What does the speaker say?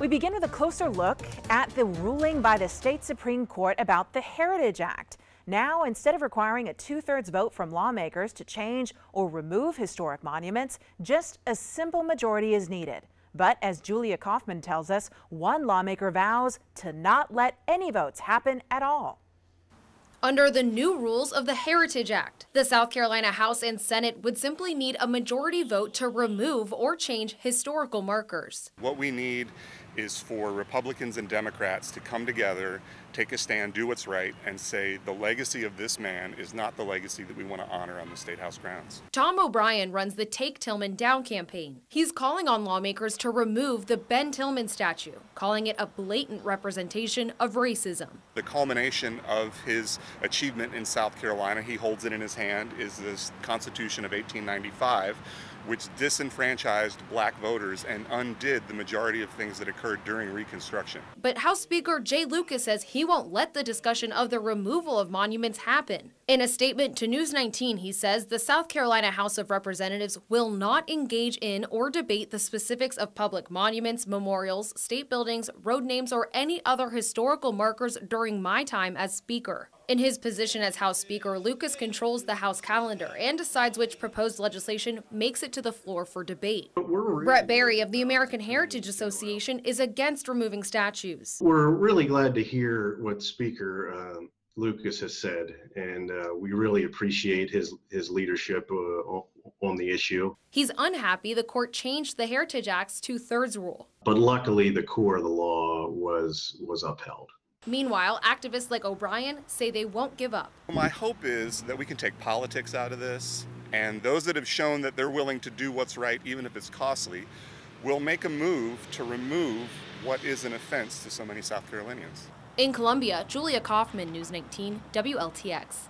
We begin with a closer look at the ruling by the state Supreme Court about the Heritage Act. Now, instead of requiring a two thirds vote from lawmakers to change or remove historic monuments, just a simple majority is needed. But as Julia Kaufman tells us, one lawmaker vows to not let any votes happen at all. Under the new rules of the Heritage Act, the South Carolina House and Senate would simply need a majority vote to remove or change historical markers. What we need is for Republicans and Democrats to come together, take a stand, do what's right, and say the legacy of this man is not the legacy that we want to honor on the State House grounds. Tom O'Brien runs the Take Tillman Down campaign. He's calling on lawmakers to remove the Ben Tillman statue, calling it a blatant representation of racism. The culmination of his achievement in South Carolina, he holds it in his hand, is this Constitution of 1895 which disenfranchised black voters and undid the majority of things that occurred during Reconstruction. But House Speaker Jay Lucas says he won't let the discussion of the removal of monuments happen. In a statement to News 19, he says the South Carolina House of Representatives will not engage in or debate the specifics of public monuments, memorials, state buildings, road names, or any other historical markers during my time as Speaker. In his position as House Speaker, Lucas controls the House calendar and decides which proposed legislation makes it to the floor for debate. Brett Barry of the American Heritage Association is against removing statues. We're really glad to hear what Speaker uh, Lucas has said, and uh, we really appreciate his his leadership uh, on the issue. He's unhappy the court changed the Heritage Act's two-thirds rule. But luckily, the core of the law was was upheld. Meanwhile, activists like O'Brien say they won't give up. My hope is that we can take politics out of this, and those that have shown that they're willing to do what's right, even if it's costly, will make a move to remove what is an offense to so many South Carolinians. In Columbia, Julia Kaufman, News 19, WLTX.